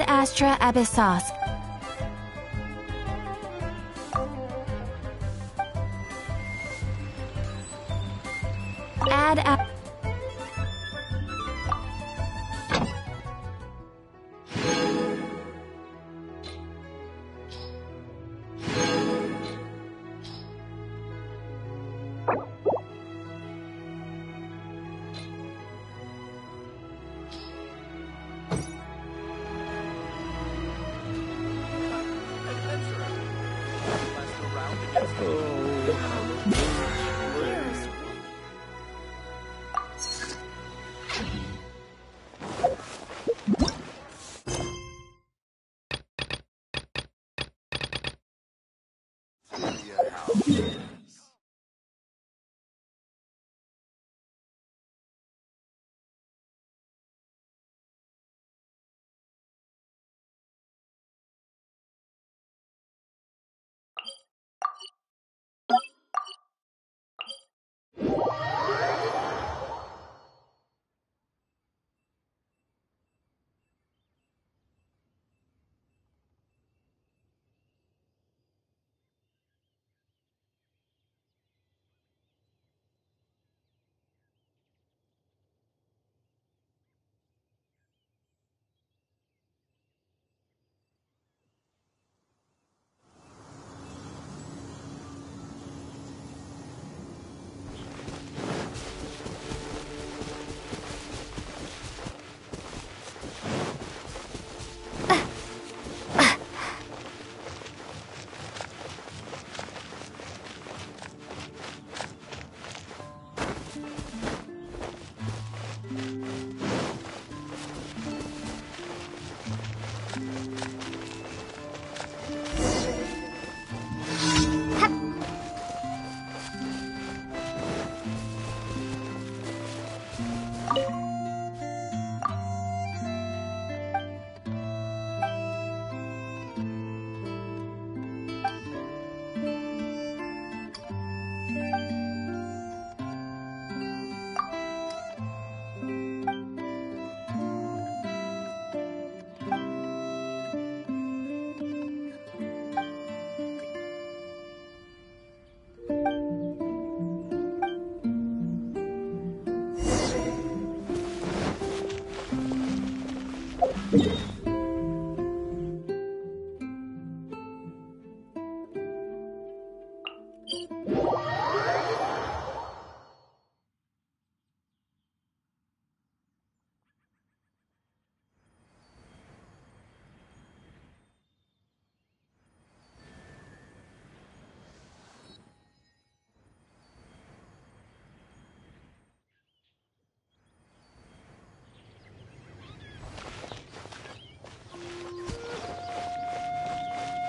Ad Astra Abyssos.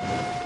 As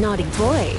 naughty boy.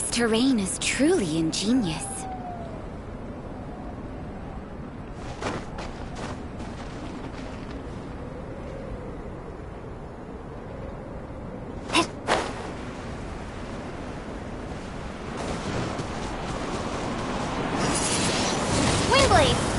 This terrain is truly ingenious. Windblade!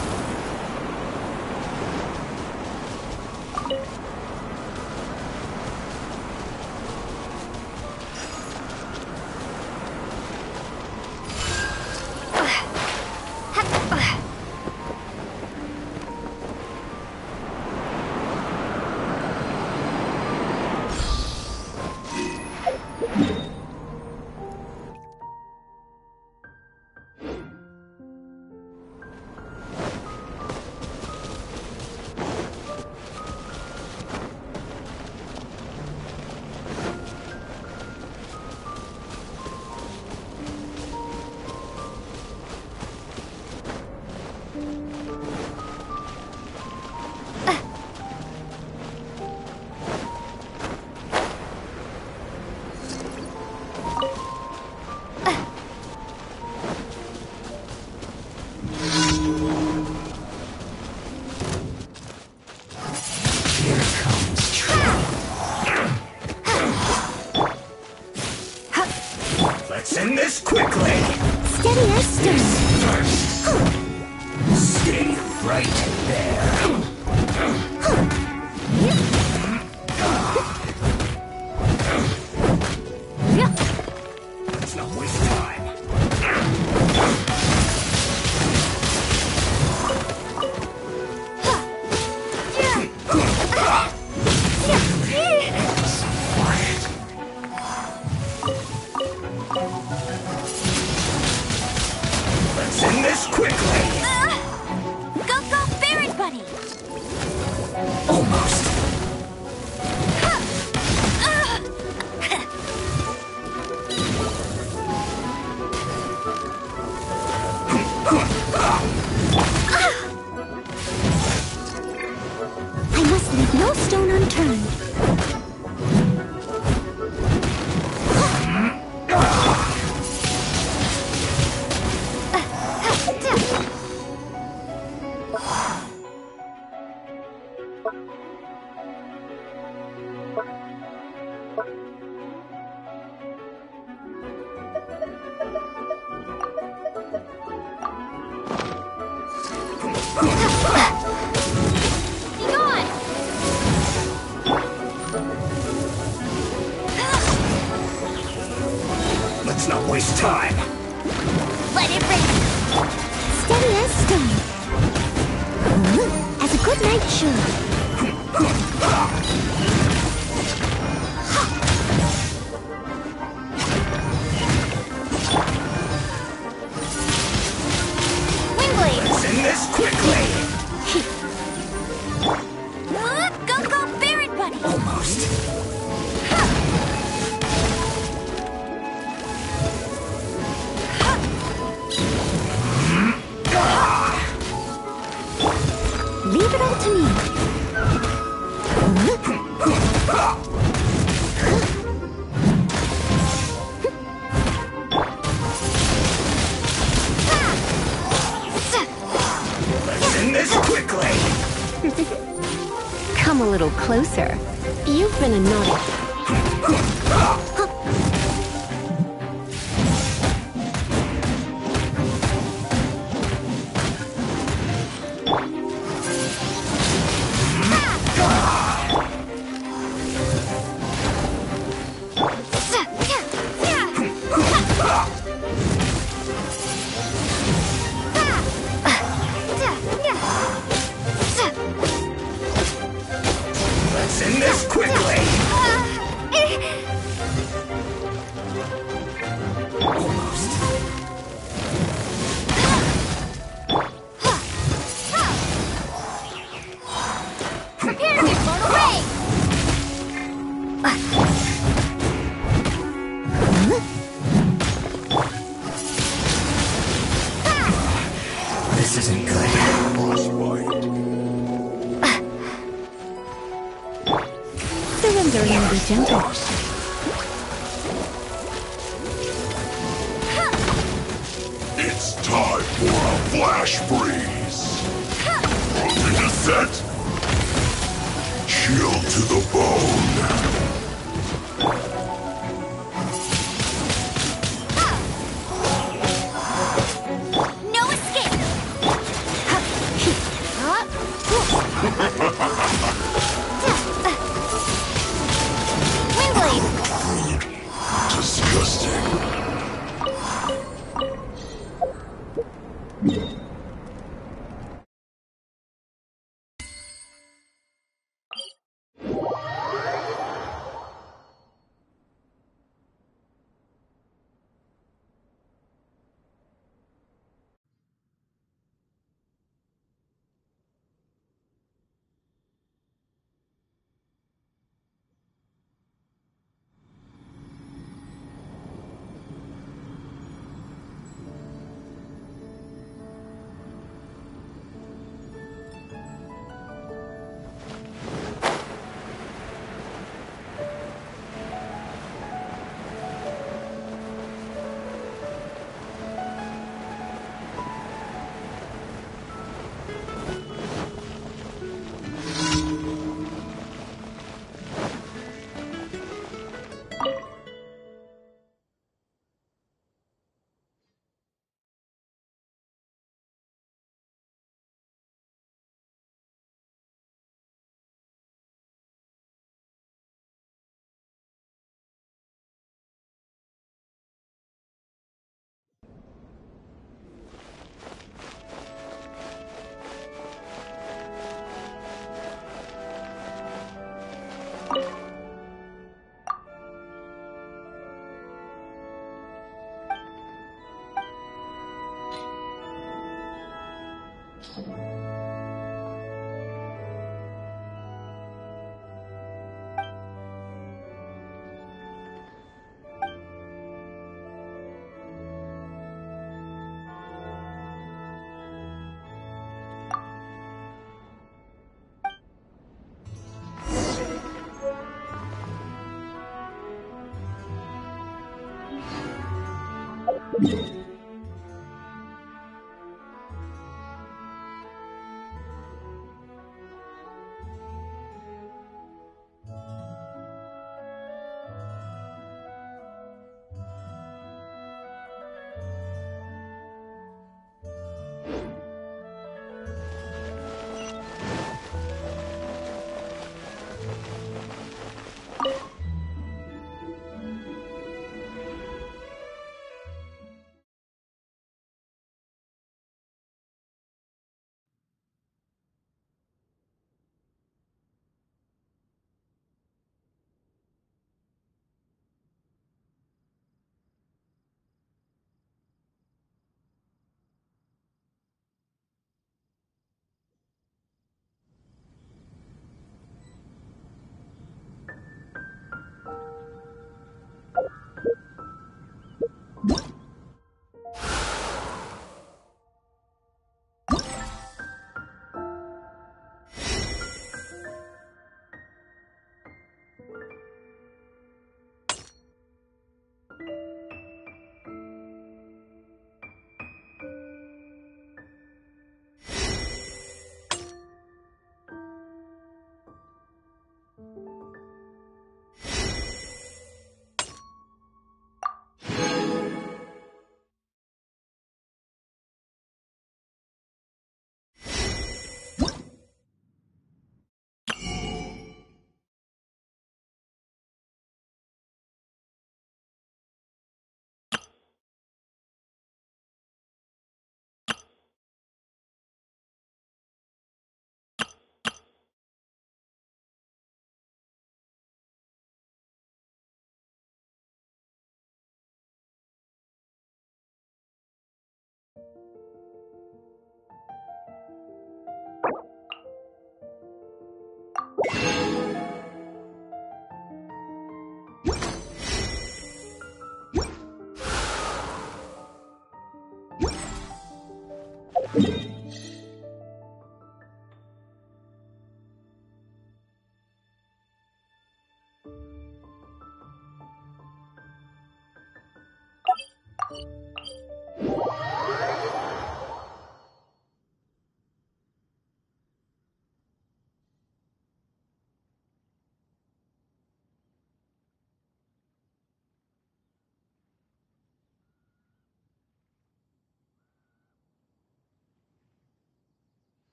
No stone unturned.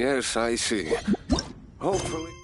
Yes, I see. Hopefully.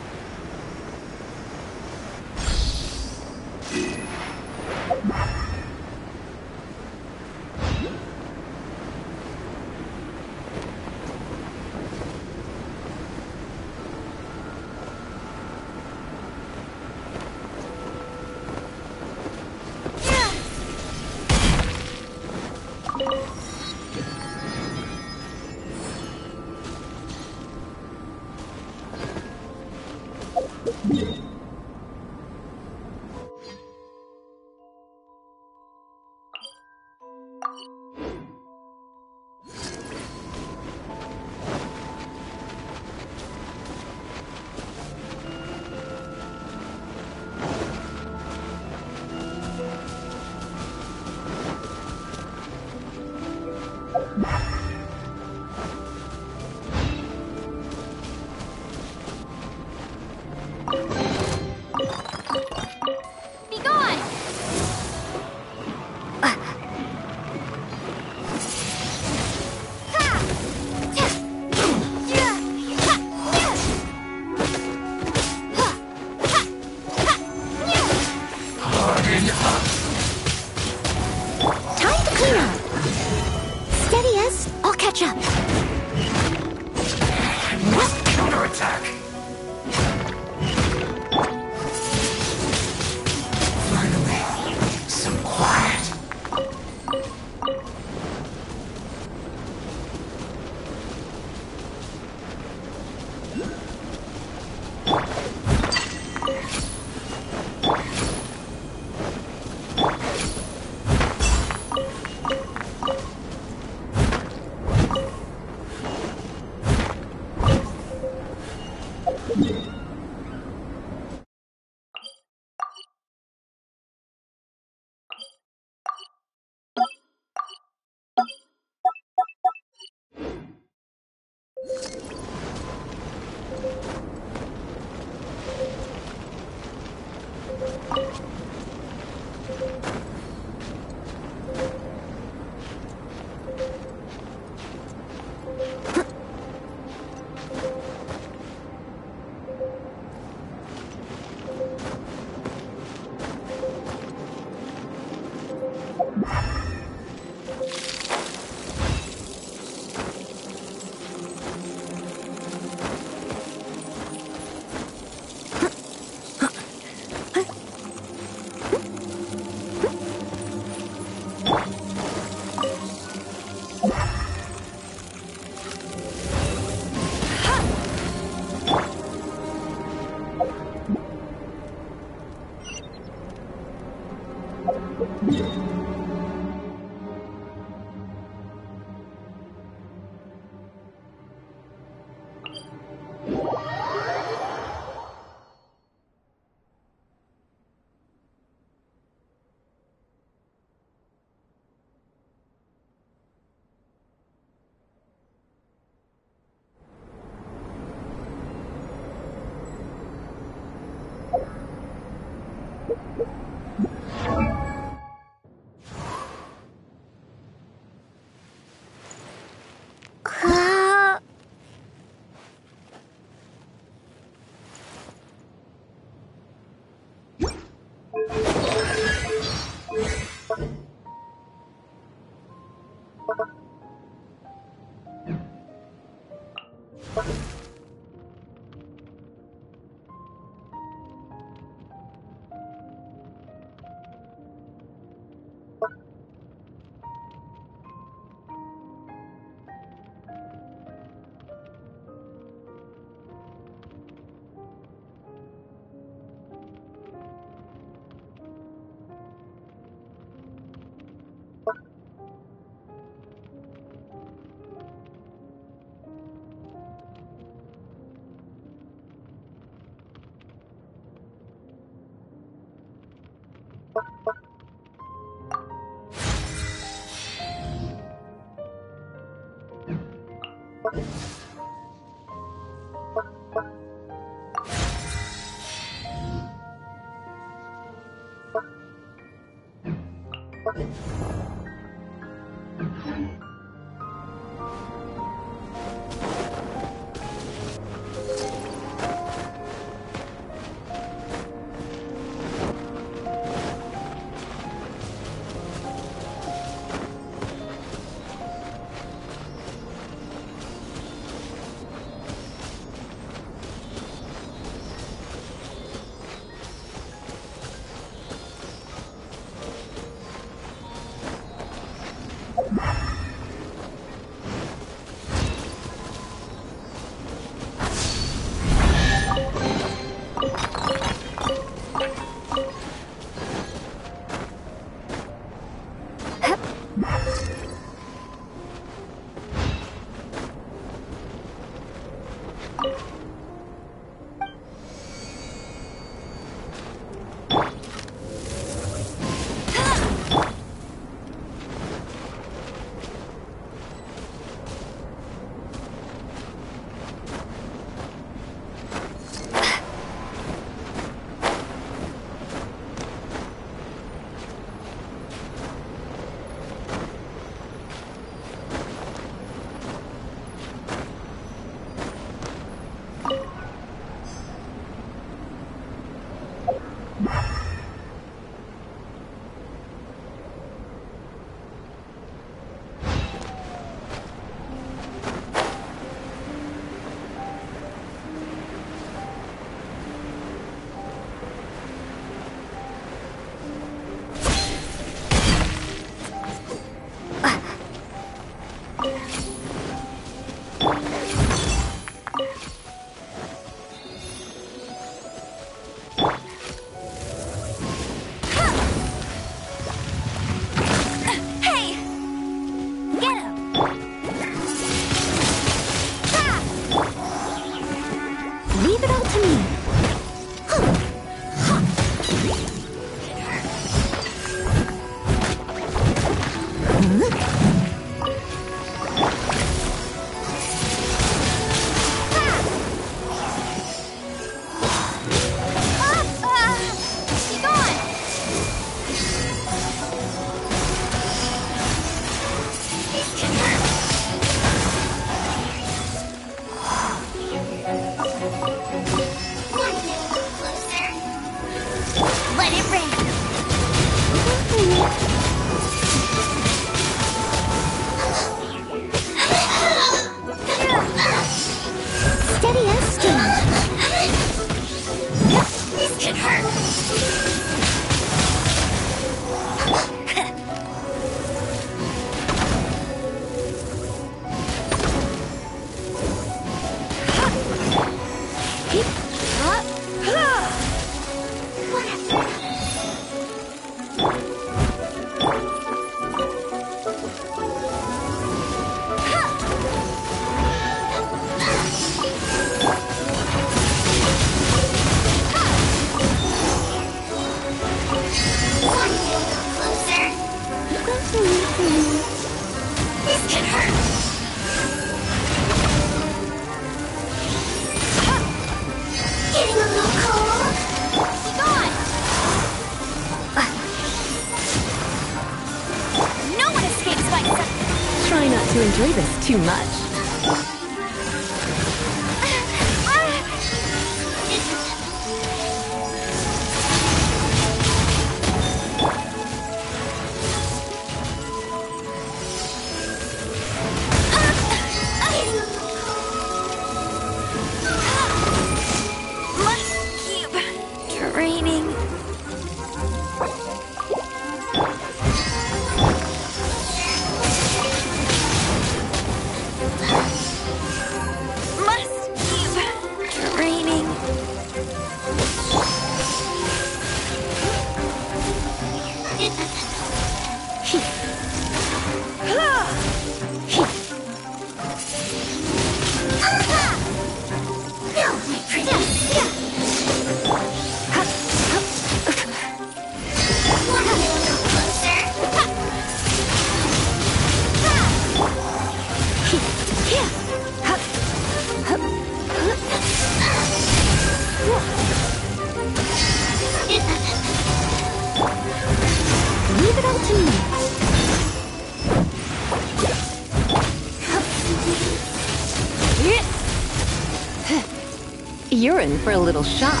You're in for a little shock.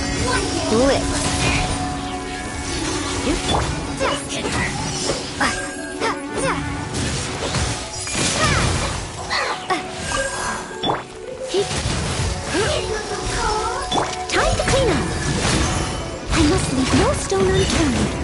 Blitz. Time to clean up. I must leave no stone unturned.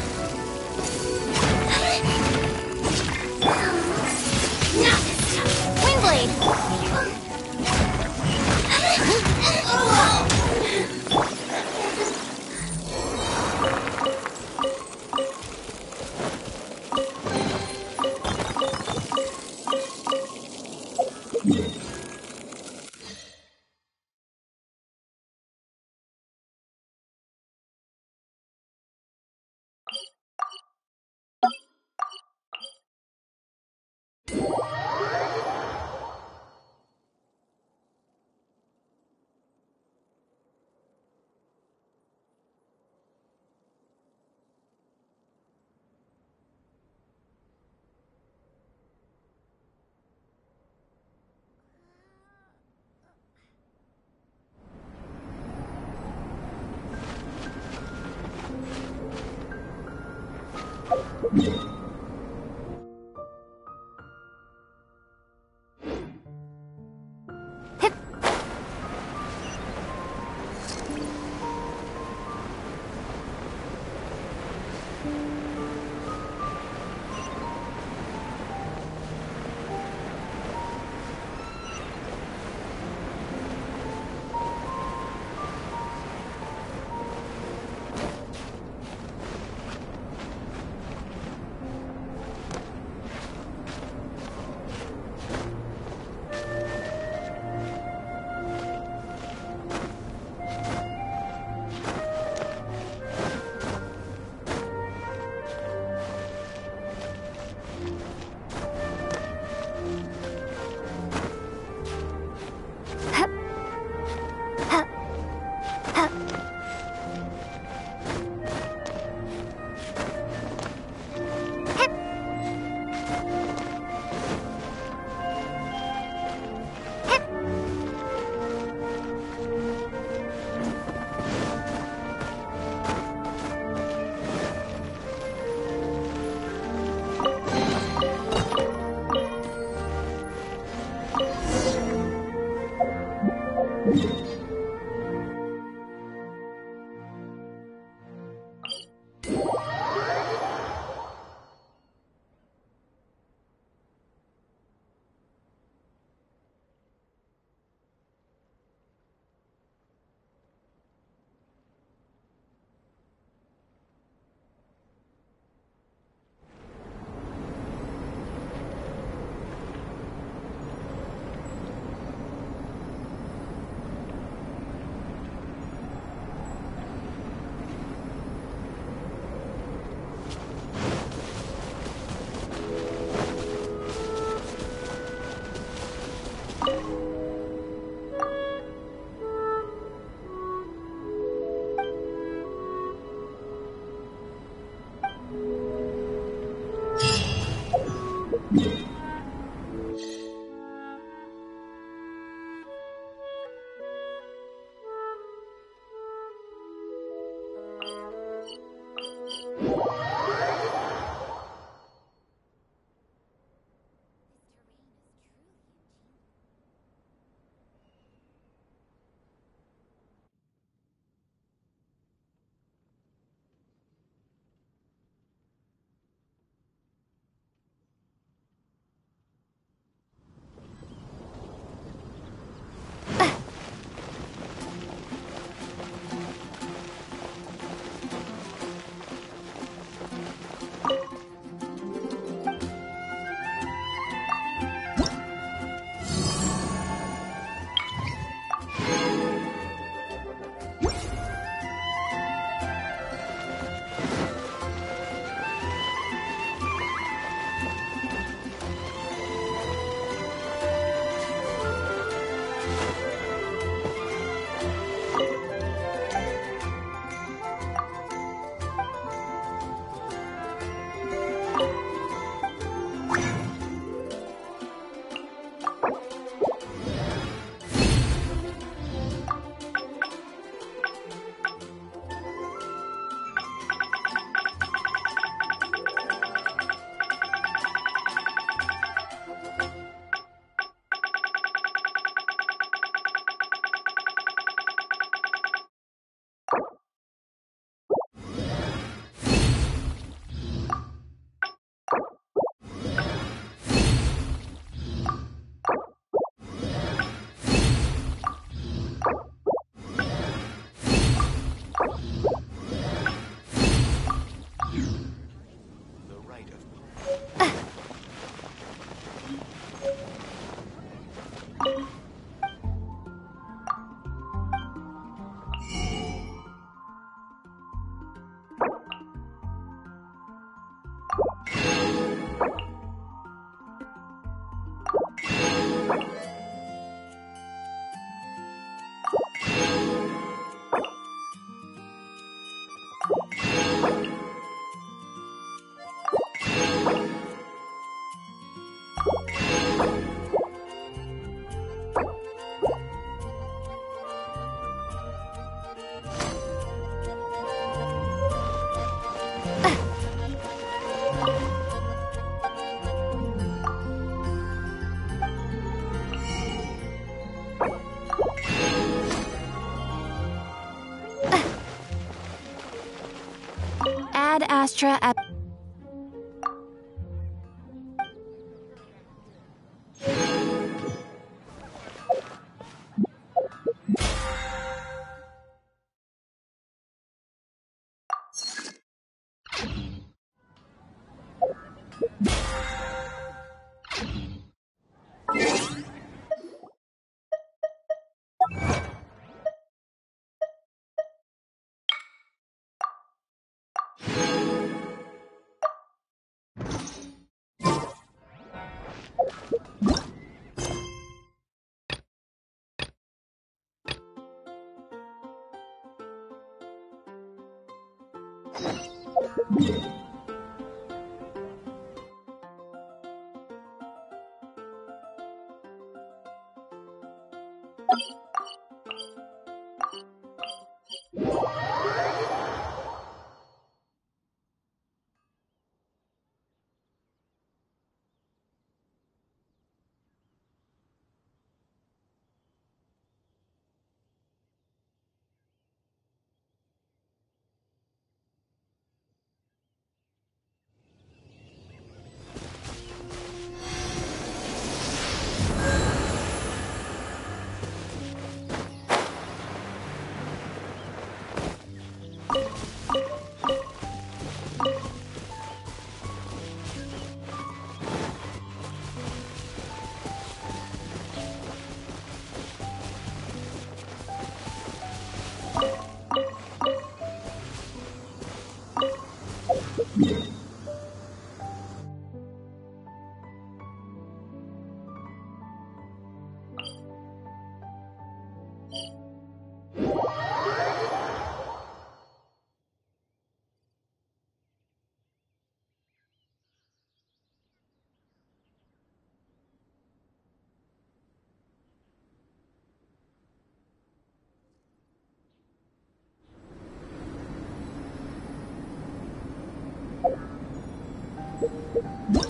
What?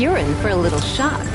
You're in for a little shock.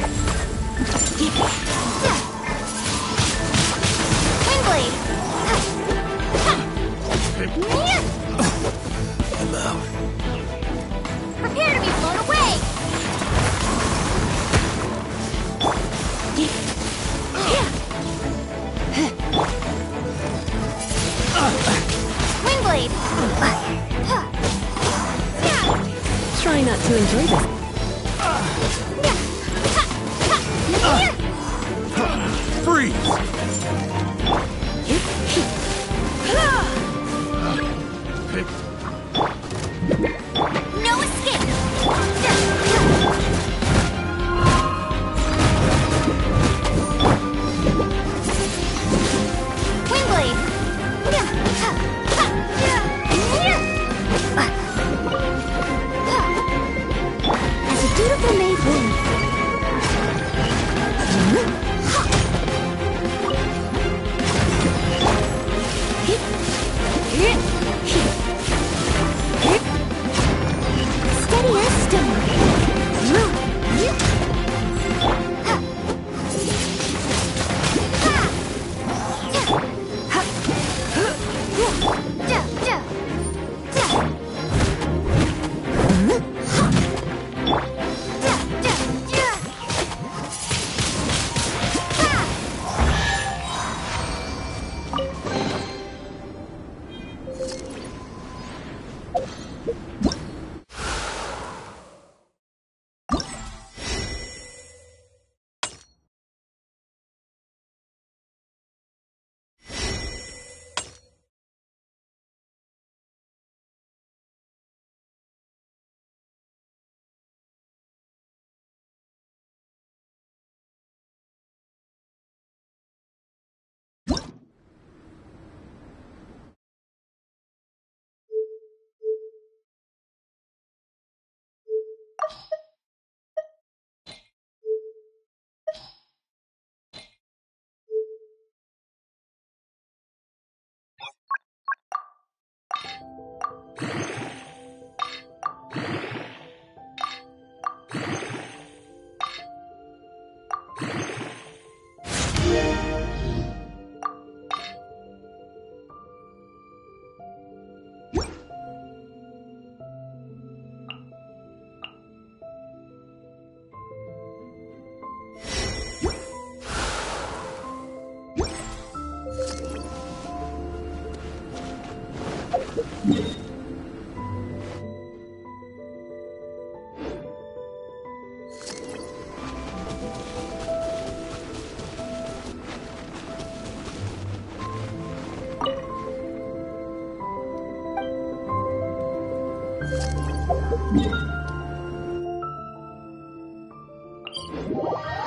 you